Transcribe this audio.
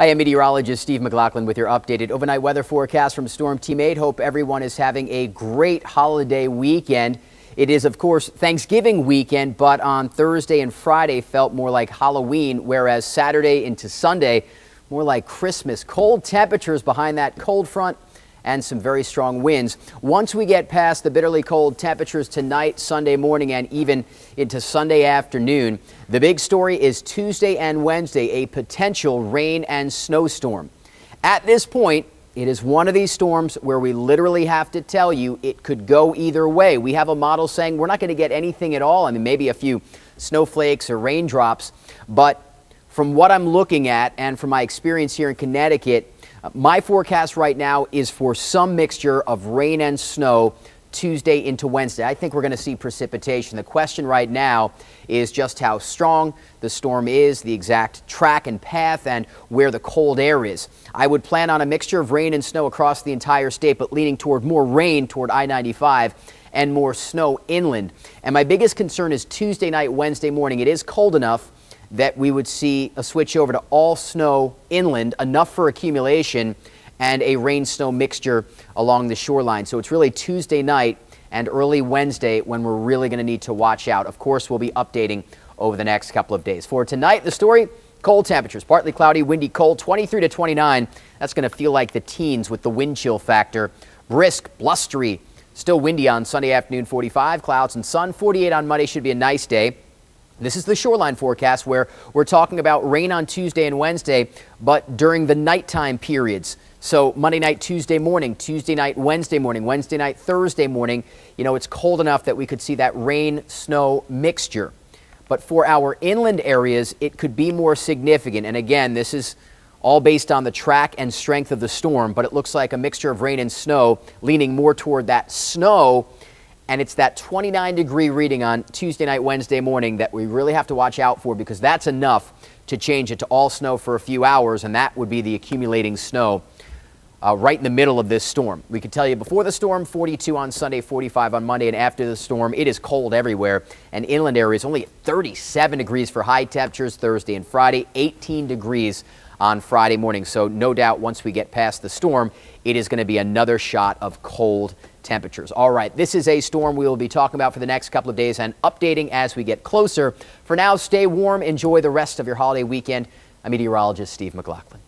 I am meteorologist Steve McLaughlin with your updated overnight weather forecast from Storm Team 8. Hope everyone is having a great holiday weekend. It is, of course, Thanksgiving weekend, but on Thursday and Friday felt more like Halloween, whereas Saturday into Sunday, more like Christmas. Cold temperatures behind that cold front and some very strong winds. Once we get past the bitterly cold temperatures tonight, Sunday morning, and even into Sunday afternoon, the big story is Tuesday and Wednesday, a potential rain and snowstorm. At this point, it is one of these storms where we literally have to tell you it could go either way. We have a model saying we're not going to get anything at all. I mean, maybe a few snowflakes or raindrops, but from what I'm looking at and from my experience here in Connecticut, my forecast right now is for some mixture of rain and snow Tuesday into Wednesday. I think we're going to see precipitation. The question right now is just how strong the storm is, the exact track and path, and where the cold air is. I would plan on a mixture of rain and snow across the entire state, but leaning toward more rain toward I-95 and more snow inland. And my biggest concern is Tuesday night, Wednesday morning. It is cold enough that we would see a switch over to all snow inland, enough for accumulation, and a rain snow mixture along the shoreline. So it's really Tuesday night and early Wednesday when we're really going to need to watch out. Of course, we'll be updating over the next couple of days. For tonight, the story cold temperatures, partly cloudy, windy, cold, 23 to 29. That's going to feel like the teens with the wind chill factor. Brisk, blustery, still windy on Sunday afternoon, 45. Clouds and sun, 48 on Monday should be a nice day. This is the shoreline forecast where we're talking about rain on Tuesday and Wednesday, but during the nighttime periods. So Monday night, Tuesday morning, Tuesday night, Wednesday morning, Wednesday night, Thursday morning, you know, it's cold enough that we could see that rain snow mixture. But for our inland areas, it could be more significant. And again, this is all based on the track and strength of the storm, but it looks like a mixture of rain and snow leaning more toward that snow and it's that 29 degree reading on Tuesday night, Wednesday morning that we really have to watch out for because that's enough to change it to all snow for a few hours, and that would be the accumulating snow uh, right in the middle of this storm. We could tell you before the storm, 42 on Sunday, 45 on Monday, and after the storm, it is cold everywhere. And inland areas only 37 degrees for high temperatures Thursday and Friday, 18 degrees on Friday morning. So no doubt once we get past the storm, it is going to be another shot of cold temperatures. All right, this is a storm we will be talking about for the next couple of days and updating as we get closer. For now, stay warm. Enjoy the rest of your holiday weekend. I'm meteorologist Steve McLaughlin.